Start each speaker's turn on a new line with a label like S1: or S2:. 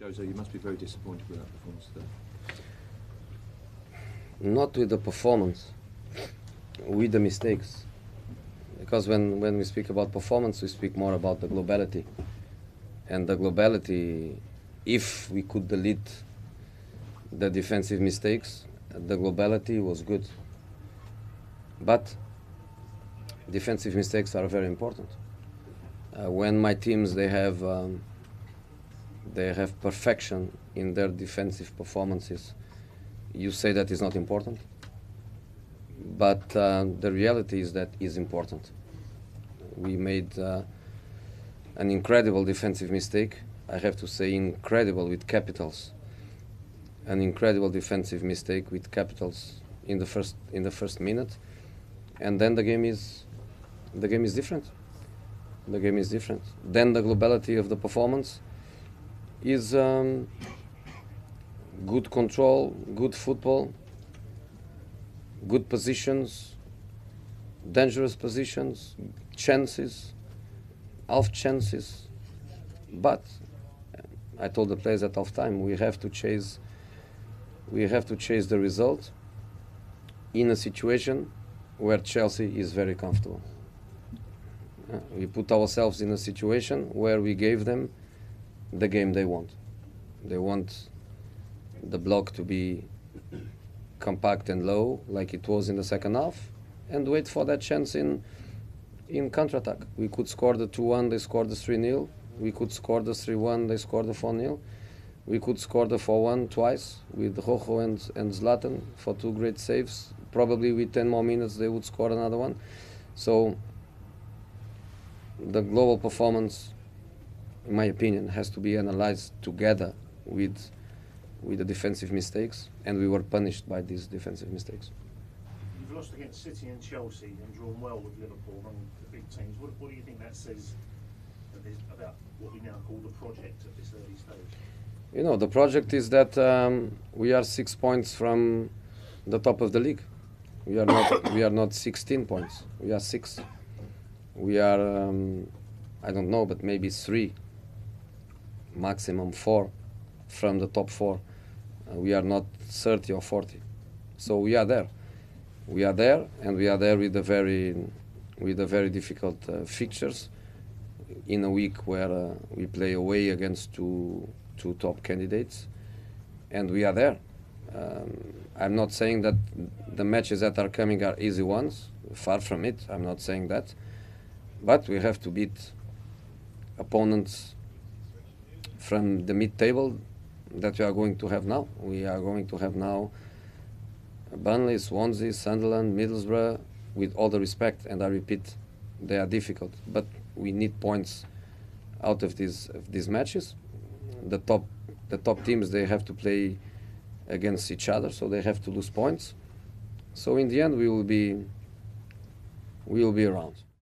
S1: Jose, you must be very disappointed with that performance today.
S2: Not with the performance, with the mistakes. Because when, when we speak about performance, we speak more about the globality. And the globality, if we could delete the defensive mistakes, the globality was good. But defensive mistakes are very important. Uh, when my teams they have um, they have perfection in their defensive performances, you say that is not important. But uh, the reality is that is important. We made uh, an incredible defensive mistake. I have to say incredible with capitals. An incredible defensive mistake with capitals in the first in the first minute, and then the game is the game is different. The game is different. Then the globality of the performance is um, good control, good football, good positions, dangerous positions, chances, half chances. But I told the players at half time we have to chase we have to chase the result in a situation where Chelsea is very comfortable. Uh, we put ourselves in a situation where we gave them the game they want. They want the block to be compact and low, like it was in the second half, and wait for that chance in in counterattack. We could score the 2-1, they scored the 3-0. We could score the 3-1, they scored the 4-0. We could score the 4-1 twice with Rojo and, and Zlatan for two great saves. Probably with 10 more minutes they would score another one. So the global performance, in my opinion, has to be analyzed together with with the defensive mistakes, and we were punished by these defensive mistakes.
S3: You've lost against City and Chelsea and drawn well with Liverpool, among the big teams. What, what do you think that says about what we now call the project at this early stage?
S2: You know, the project is that um, we are six points from the top of the league. We are not. we are not 16 points. We are six. We are. Um, I don't know, but maybe three, maximum four, from the top four. Uh, we are not 30 or 40. So we are there. We are there, and we are there with a very, with a very difficult uh, fixtures in a week where uh, we play away against two, two top candidates, and we are there. Um, I'm not saying that the matches that are coming are easy ones. Far from it. I'm not saying that. But we have to beat opponents from the mid-table that we are going to have now. We are going to have now Burnley, Swansea, Sunderland, Middlesbrough, with all the respect, and I repeat, they are difficult, but we need points out of these of these matches. The top the top teams they have to play against each other, so they have to lose points. So in the end, we will be we will be around.